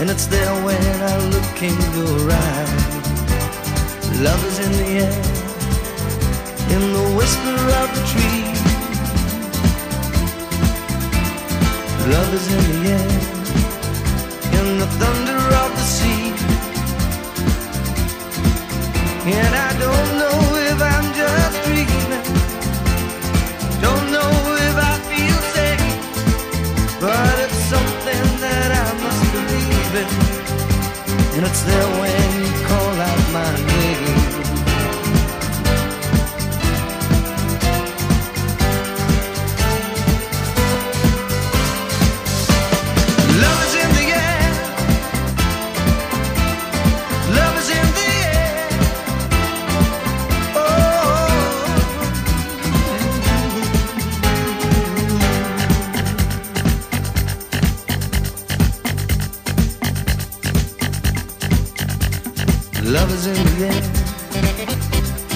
and it's there when I look in your eyes. Love is in the air, in the whisper of the tree. Love is in the air, in the thunder of the sea. And I don't know in, and it's there when Love is in the air.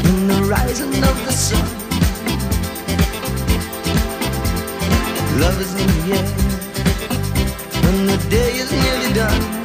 In the rising of the sun. Love is in the air when the day is nearly done.